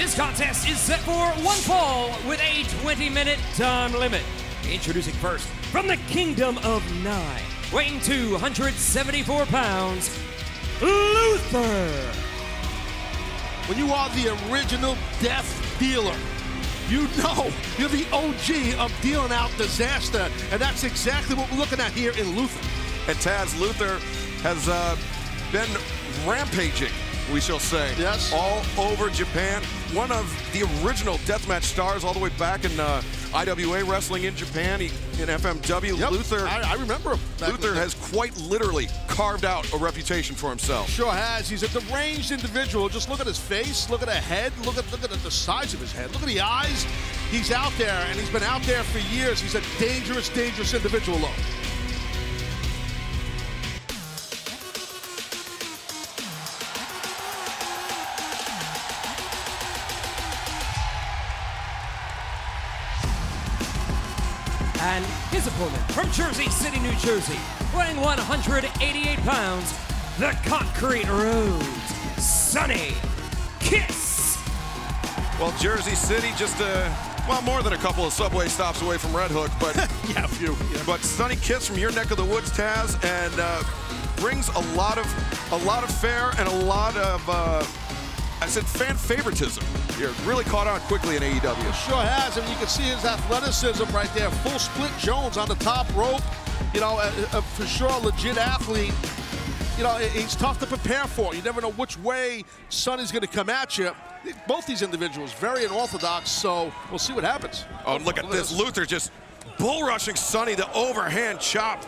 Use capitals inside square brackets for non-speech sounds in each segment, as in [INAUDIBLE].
This contest is set for one fall with a 20-minute time limit. Introducing first, from the Kingdom of Nine, weighing 274 pounds, Luther. When you are the original death dealer, you know you're the OG of dealing out disaster, and that's exactly what we're looking at here in Luther. And Taz Luther has uh, been rampaging, we shall say, Yes. all over Japan. One of the original deathmatch stars all the way back in uh, IWA wrestling in Japan, he, in FMW. Yep, Luther, I, I remember him. Luther has quite literally carved out a reputation for himself. Sure has. He's a deranged individual. Just look at his face, look at the head, look at look at the size of his head, look at the eyes. He's out there, and he's been out there for years. He's a dangerous, dangerous individual, though. His opponent from Jersey City, New Jersey, weighing 188 pounds, the Concrete Rose, Sonny Kiss. Well, Jersey City just uh, well more than a couple of subway stops away from Red Hook, but [LAUGHS] Yeah, a few. Yeah. but Sonny Kiss from your neck of the woods, Taz, and uh, brings a lot of a lot of fair and a lot of uh, I said fan favoritism. Here, really caught on quickly in AEW. Sure has. I mean, you can see his athleticism right there. Full split Jones on the top rope. You know, uh, uh, for sure, a legit athlete. You know, he's tough to prepare for. You never know which way Sonny's going to come at you. Both these individuals very unorthodox, so we'll see what happens. Oh, look at this. Luther just bull rushing Sonny, the overhand chop.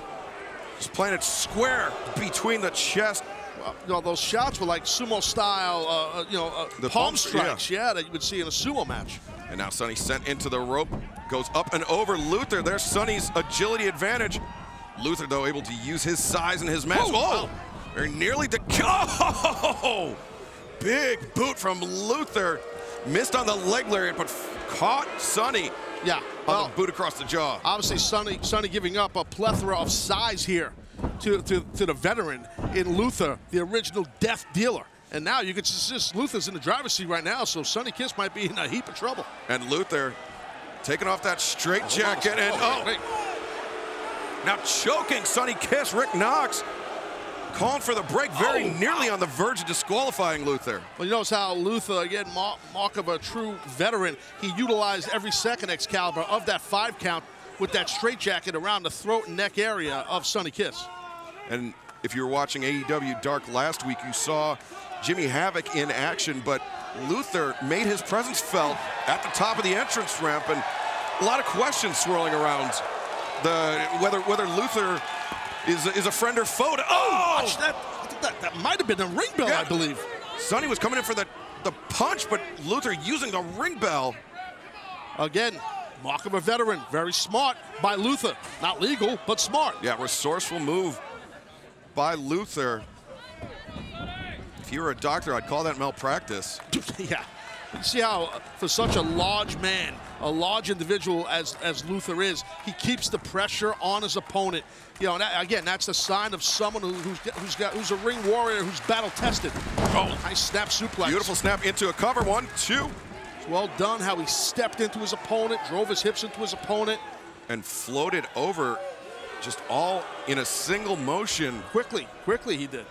Just playing it square between the chest. Uh, you know, those shots were like sumo style, uh, uh, you know, uh, The palm palm- strikes, yeah. that you would see in a sumo match. And now Sonny sent into the rope, goes up and over Luther. There's Sonny's agility advantage. Luther, though, able to use his size and his mass. Whoa, Oh, wow. very nearly to oh, Big boot from Luther. Missed on the leg lariat, but caught Sonny Yeah, well, boot across the jaw. obviously Sonny, Sonny giving up a plethora of size here to, to, to the veteran in Luther, the original death dealer. And now you can just, just Luther's in the driver's seat right now, so Sonny Kiss might be in a heap of trouble. And Luther taking off that straight oh, jacket and oh, oh. wait. now choking Sonny Kiss, Rick Knox. Calling for the break, very Oh, nearly on the verge of disqualifying Luther. Well, you notice how Luther, again, mark, mark of a true veteran, he utilized every second Excalibur of that five count with that straight jacket around the throat and neck area of Sonny Kiss. And if you were watching AEW Dark last week, you saw Jimmy Havoc in action, but Luther made his presence felt at the top of the entrance ramp, and a lot of questions swirling around the whether whether Luther is is a friend or foe. To, oh, oh! Watch that. That, that might have been a ring bell, Yeah. I believe. Sonny was coming in for the the punch, but Luther using the ring bell. Again, mark of a veteran. Very smart by Luther. Not legal, but smart. Yeah, resourceful move by Luther. If you were a doctor, I'd call that malpractice. [LAUGHS] yeah. See how, uh, for such a large man, a large individual as, as Luther is, he keeps the pressure on his opponent. You know, that, again, that's the sign of someone who, who's, got- who's got who's a ring warrior who's battle tested. Oh, nice snap suplex. Beautiful snap into a cover. One, two. Well done how he stepped into his opponent, drove his hips into his opponent and floated over just all in a single motion. quickly. Quickly he did.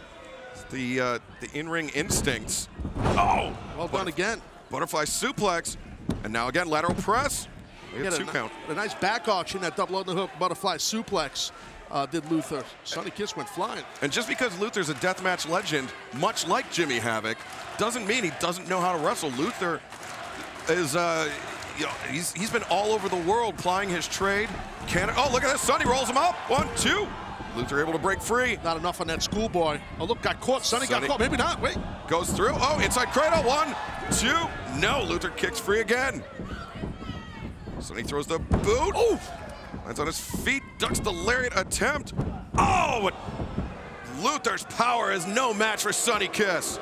The uh, the in-ring instincts. Oh, well done again. Butterfly suplex. And now again, lateral press. We had two a, count. a nice back auction, that double underhook butterfly suplex. Uh, did Luther. Sonny Kiss went flying. And just because Luther's a deathmatch legend, much like Jimmy Havoc, doesn't mean he doesn't know how to wrestle. Luther is, uh, you know, he's, he's been all over the world plying his trade. Can oh, look at this. Sonny rolls him up. One, two. Luther able to break free. Not enough on that schoolboy. Oh, look, got caught. Sonny, Sonny- got caught. Maybe not. Wait. Goes through. Oh, inside cradle. One, two. No, Luther kicks free again. Sonny throws the boot. Oh, lands on his feet. Ducks the lariat attempt. Oh, Luther's power is no match for Sonny Kiss.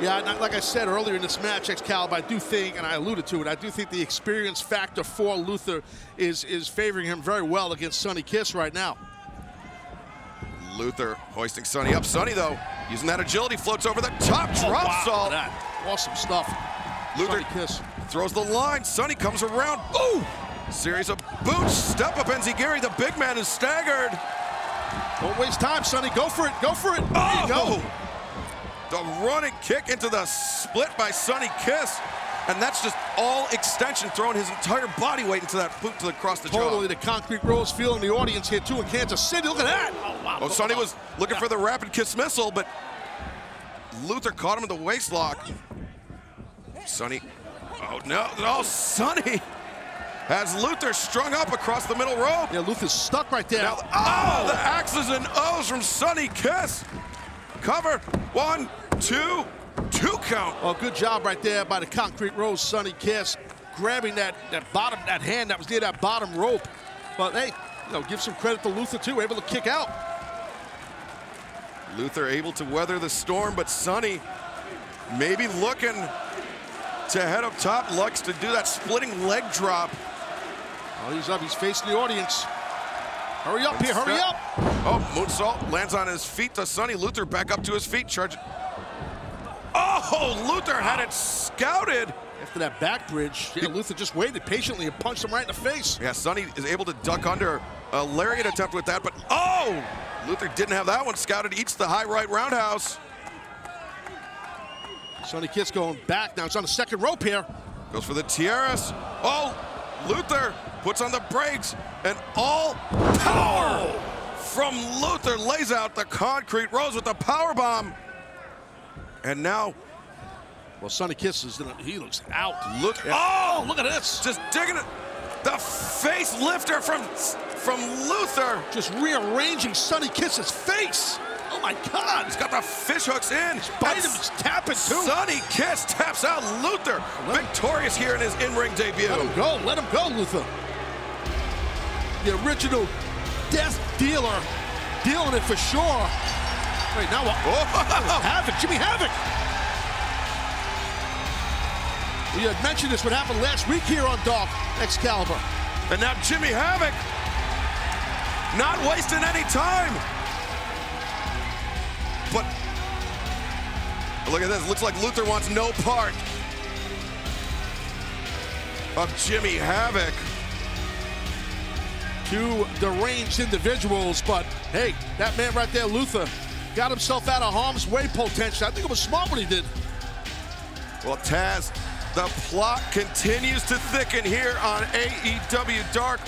Yeah, like I said earlier in this match, Excalibur, I do think, and I alluded to it, I do think the experience factor for Luther is is favoring him very well against Sonny Kiss right now. Luther hoisting Sonny up. Sonny, though, using that agility, floats over the top, Oh, drop wow, salt. That. Awesome stuff. Luther Sonny Kiss. throws the line. Sonny comes around. Ooh! Series of boots. Step up Enziguri. The big man is staggered. Don't waste time, Sonny. Go for it. Go for it. There you oh! go. Oh! The running kick into the split by Sonny Kiss. And that's just all extension, throwing his entire body weight into that boot to the, across the Totally jaw. the concrete rose feeling the audience here too in Kansas City. Look at that. Oh, wow. Oh, Sonny was looking for the rapid kiss missile, but Luther caught him in the waist lock. Sonny, oh no, no, Sonny has Luther strung up across the middle rope. Yeah, Luther's stuck right there. Now, oh, the X's and O's from Sonny Kiss. Cover, one, two, two count. Oh, good job right there by the concrete rose, Sonny Kiss, grabbing that, that bottom, that hand that was near that bottom rope. But hey, you know, give some credit to Luther too, able to kick out. Luther able to weather the storm, but Sonny maybe looking to head up top. Lux to do that splitting leg drop. Oh, he's up. He's facing the audience. Hurry up here. Hurry up. Oh, moonsault lands on his feet to Sonny. Luther back up to his feet. Charge. Oh, Luther had it scouted. After that back bridge, yeah, Luther just waited patiently and punched him right in the face. Yeah, Sonny is able to duck under a lariat attempt with that, but oh! Luther didn't have that one scouted. Eats the high right roundhouse. Sonny Kiss going back now. It's on the second rope here. Goes for the tiaras. Oh, Luther puts on the brakes, and all power oh! From Luther lays out the concrete rose with the power bomb. And now, Well, Sonny Kiss is, in a, he looks out. look, Oh, look at this. just digging it. The face lifter from from Luther. Just rearranging Sonny Kiss's face. Oh my God. He's got the fish hooks in. Biting him, he's tapping too. Sonny Kiss taps out Luther. Let him- Victorious here in his in-ring debut. Let him go. Let him go, Luther. The original death dealer dealing it for sure. Wait, now what? Oh, [LAUGHS] Havoc, Jimmy Havoc. We had mentioned this, would happen last week here on Dark Excalibur. and now Jimmy Havoc not wasting any time. But look at this. Looks like Luther wants no part of Jimmy Havoc. Two deranged individuals, but hey, that man right there, Luther, got himself out of harm's way potentially. I think it was smart what he did. Well, Taz, the plot continues to thicken here on AEW Dark.